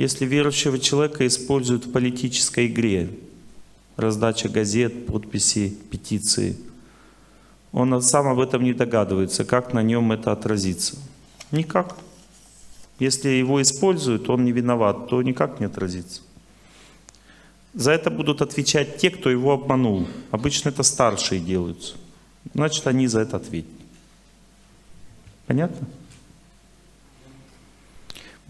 Если верующего человека используют в политической игре, раздача газет, подписи, петиции, он сам об этом не догадывается, как на нем это отразится. Никак. Если его используют, он не виноват, то никак не отразится. За это будут отвечать те, кто его обманул. Обычно это старшие делаются. Значит, они за это ответят. Понятно?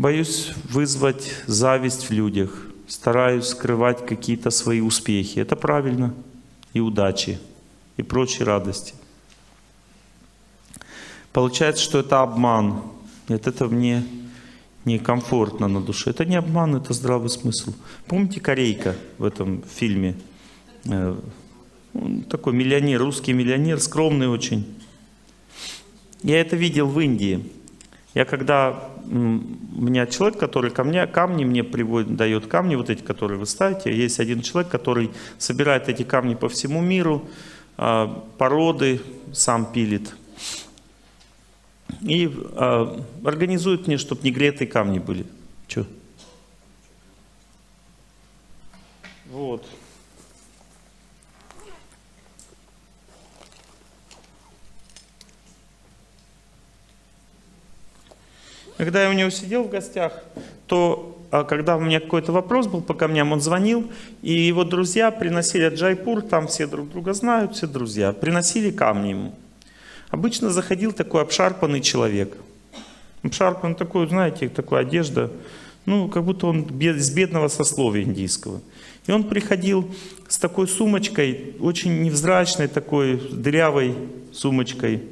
Боюсь вызвать зависть в людях. Стараюсь скрывать какие-то свои успехи. Это правильно. И удачи, и прочие радости. Получается, что это обман. Нет, это мне некомфортно на душе. Это не обман, это здравый смысл. Помните Корейка в этом фильме? Э, он такой миллионер, русский миллионер, скромный очень. Я это видел в Индии. Я когда у меня человек, который ко мне, камни мне приводит, дает камни, вот эти, которые вы ставите. Есть один человек, который собирает эти камни по всему миру, а, породы сам пилит. И э, организует мне, чтобы не гретые камни были. Че? Вот. Когда я у него сидел в гостях, то а когда у меня какой-то вопрос был по камням, он звонил, и его друзья приносили Джайпур, там все друг друга знают, все друзья, приносили камни ему. Обычно заходил такой обшарпанный человек. Обшарпанный такой, знаете, такой одежда, ну, как будто он из бедного сословия индийского. И он приходил с такой сумочкой, очень невзрачной такой, дырявой сумочкой.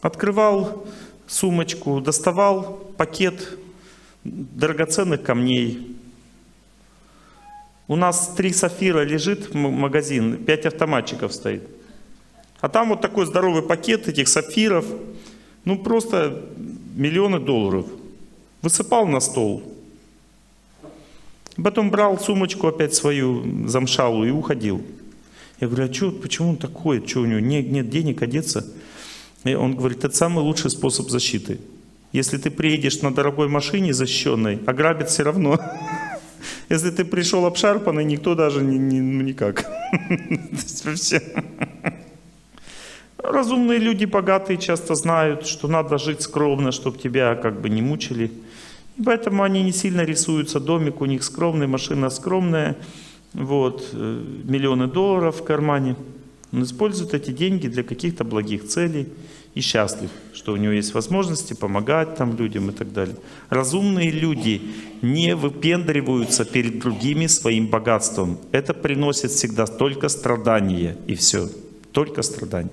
Открывал сумочку, доставал пакет драгоценных камней. У нас три сафира лежит магазин, пять автоматчиков стоит. А там вот такой здоровый пакет этих сапфиров, ну просто миллионы долларов. Высыпал на стол. Потом брал сумочку опять свою замшалую и уходил. Я говорю, а что, почему он такой, что у него нет, нет денег одеться? И он говорит, это самый лучший способ защиты. Если ты приедешь на дорогой машине защищенной, ограбят все равно. Если ты пришел обшарпанный, никто даже не, не, ну, никак. Разумные люди, богатые, часто знают, что надо жить скромно, чтобы тебя как бы не мучили. И поэтому они не сильно рисуются. Домик у них скромный, машина скромная, вот, э, миллионы долларов в кармане. Он использует эти деньги для каких-то благих целей и счастлив, что у него есть возможности помогать там людям и так далее. Разумные люди не выпендриваются перед другими своим богатством. Это приносит всегда только страдания и все. Только страдания.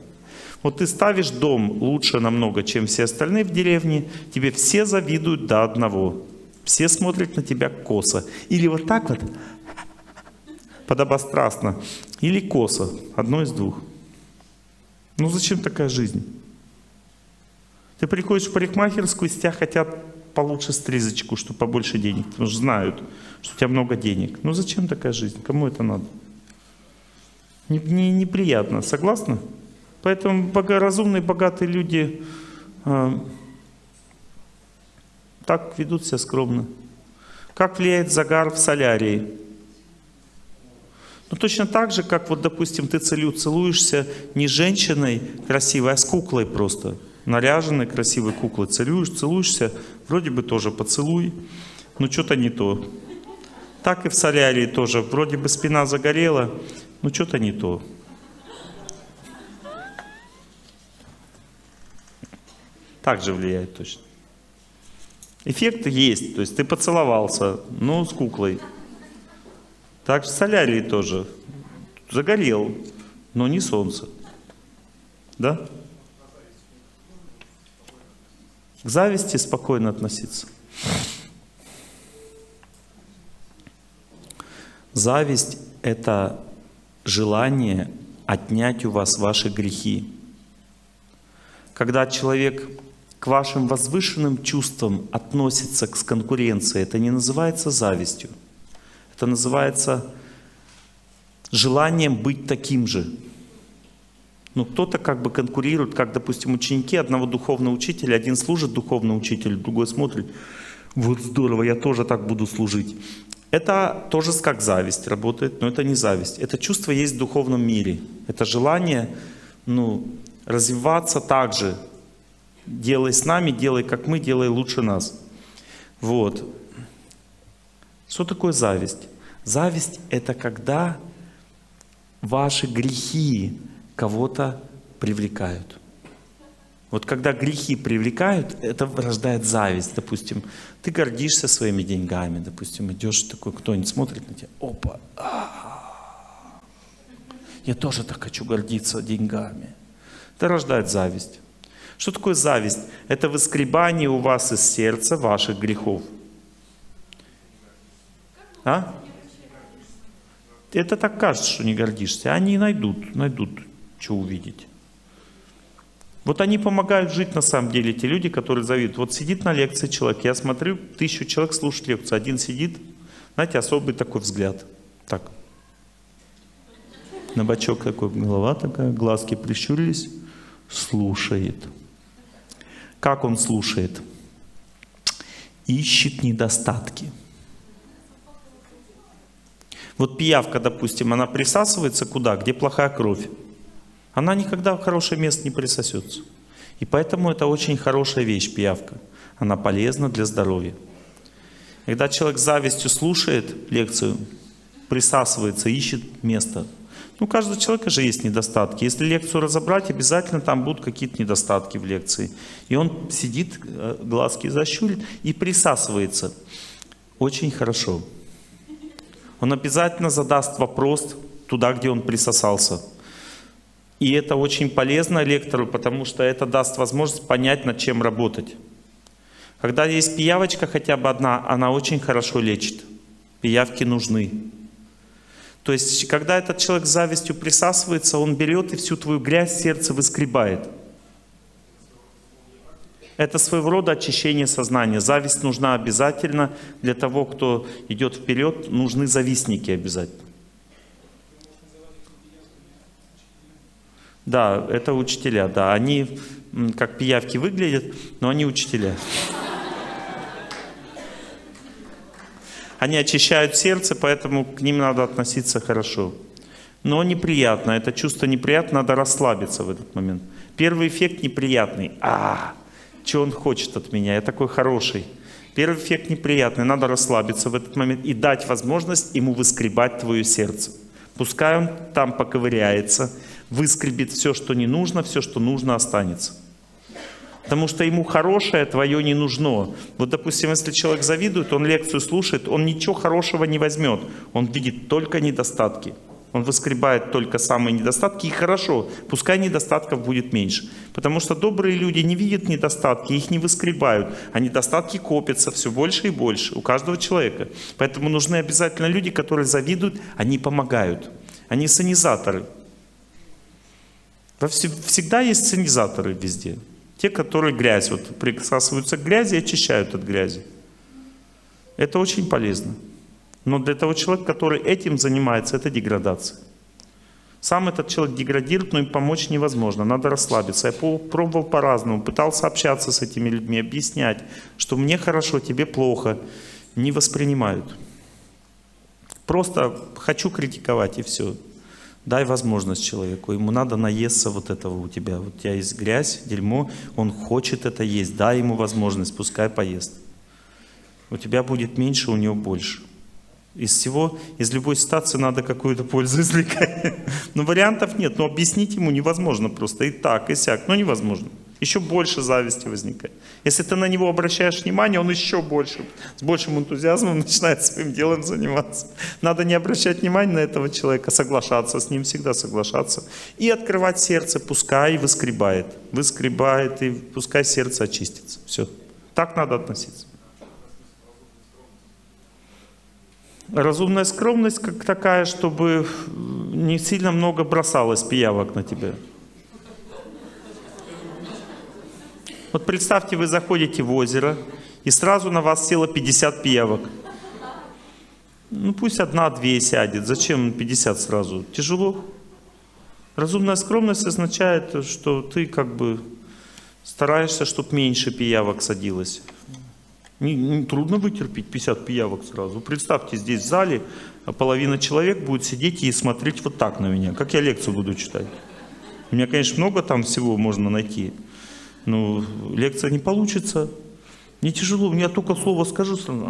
Вот ты ставишь дом лучше намного, чем все остальные в деревне, тебе все завидуют до одного. Все смотрят на тебя косо. Или вот так вот, подобострастно, или косо, одно из двух. Ну зачем такая жизнь? Ты приходишь в парикмахерскую, с тебя хотят получше стрижечку, чтобы побольше денег, потому что знают, что у тебя много денег. Ну зачем такая жизнь? Кому это надо? Не, не, неприятно, согласны? Поэтому разумные, богатые люди э, так ведут себя скромно. Как влияет загар в солярии? Ну точно так же, как вот, допустим, ты целю целуешься не с женщиной красивой, а с куклой просто. Наряженной красивой куклой целуешь, целуешься, вроде бы тоже поцелуй, но что-то не то. Так и в солярии тоже. Вроде бы спина загорела, но что-то не то. также влияет точно. Эффект есть, то есть ты поцеловался, ну, с куклой. Так же солярий тоже. Загорел, но не солнце. Да? К зависти спокойно относиться. Зависть – это желание отнять у вас ваши грехи. Когда человек к вашим возвышенным чувствам относится к конкуренции, это не называется завистью. Это называется желанием быть таким же. Ну, кто-то как бы конкурирует, как, допустим, ученики одного духовного учителя. Один служит духовному учителю, другой смотрит. Вот здорово, я тоже так буду служить. Это тоже как зависть работает, но это не зависть. Это чувство есть в духовном мире. Это желание ну, развиваться так же. Делай с нами, делай как мы, делай лучше нас. Вот. Что такое зависть? Зависть — это когда ваши грехи кого-то привлекают. Вот когда грехи привлекают, это рождает зависть. Допустим, ты гордишься своими деньгами, допустим, идешь такой, кто-нибудь смотрит на тебя, опа, а, я тоже так хочу гордиться деньгами. Это рождает зависть. Что такое зависть? Это выскребание у вас из сердца ваших грехов. А? Это так кажется, что не гордишься. Они найдут, найдут, что увидеть. Вот они помогают жить на самом деле, те люди, которые завидуют. Вот сидит на лекции человек, я смотрю, тысячу человек слушает лекцию, один сидит, знаете, особый такой взгляд. Так. На бочок такой, голова такая, глазки прищурились, слушает. Как он слушает? Ищет недостатки. Вот пиявка, допустим, она присасывается куда? Где плохая кровь. Она никогда в хорошее место не присосется. И поэтому это очень хорошая вещь, пиявка. Она полезна для здоровья. Когда человек с завистью слушает лекцию, присасывается, ищет место. Ну, у каждого человека же есть недостатки. Если лекцию разобрать, обязательно там будут какие-то недостатки в лекции. И он сидит, э, глазки защурит и присасывается. Очень хорошо. Он обязательно задаст вопрос туда, где он присосался. И это очень полезно лектору, потому что это даст возможность понять, над чем работать. Когда есть пиявочка хотя бы одна, она очень хорошо лечит. Пиявки нужны. То есть, когда этот человек с завистью присасывается, он берет и всю твою грязь сердце выскребает. Это своего рода очищение сознания. Зависть нужна обязательно для того, кто идет вперед. Нужны завистники обязательно. Да, это учителя, да. Они как пиявки выглядят, но они учителя. Они очищают сердце, поэтому к ним надо относиться хорошо. Но неприятно, это чувство неприятно, надо расслабиться в этот момент. Первый эффект неприятный. А, что он хочет от меня? Я такой хороший. Первый эффект неприятный, надо расслабиться в этот момент и дать возможность ему выскребать твое сердце. Пускай он там поковыряется, выскребет все, что не нужно, все, что нужно, останется. Потому что ему хорошее твое не нужно. Вот, допустим, если человек завидует, он лекцию слушает, он ничего хорошего не возьмет. Он видит только недостатки. Он выскребает только самые недостатки, и хорошо, пускай недостатков будет меньше. Потому что добрые люди не видят недостатки, их не выскребают, а недостатки копятся все больше и больше у каждого человека. Поэтому нужны обязательно люди, которые завидуют, они помогают. Они санизаторы. Всегда есть санизаторы везде. Те, которые грязь, вот прикасаются к грязи и очищают от грязи. Это очень полезно. Но для того человека, который этим занимается, это деградация. Сам этот человек деградирует, но им помочь невозможно. Надо расслабиться. Я пробовал по-разному, пытался общаться с этими людьми, объяснять, что мне хорошо, тебе плохо. Не воспринимают. Просто хочу критиковать и все. Дай возможность человеку. Ему надо наесться вот этого у тебя. Вот у тебя есть грязь, дерьмо, он хочет это есть. Дай ему возможность, пускай поест. У тебя будет меньше, у него больше. Из всего, из любой ситуации надо какую-то пользу извлекать. Но вариантов нет. Но объяснить ему невозможно просто. И так, и сяк. Но невозможно еще больше зависти возникает. Если ты на него обращаешь внимание, он еще больше, с большим энтузиазмом начинает своим делом заниматься. Надо не обращать внимания на этого человека, соглашаться с ним, всегда соглашаться. И открывать сердце, пускай выскребает. Выскребает, и пускай сердце очистится. Все. Так надо относиться. Разумная скромность как такая, чтобы не сильно много бросалось пиявок на тебя. Вот представьте, вы заходите в озеро, и сразу на вас село 50 пиявок. Ну пусть одна-две сядет. Зачем 50 сразу? Тяжело. Разумная скромность означает, что ты как бы стараешься, чтобы меньше пиявок садилось. Не, не, трудно вытерпеть 50 пиявок сразу. Представьте, здесь в зале половина человек будет сидеть и смотреть вот так на меня, как я лекцию буду читать. У меня, конечно, много там всего можно найти, но лекция не получится. Мне тяжело, я только слово скажу сразу.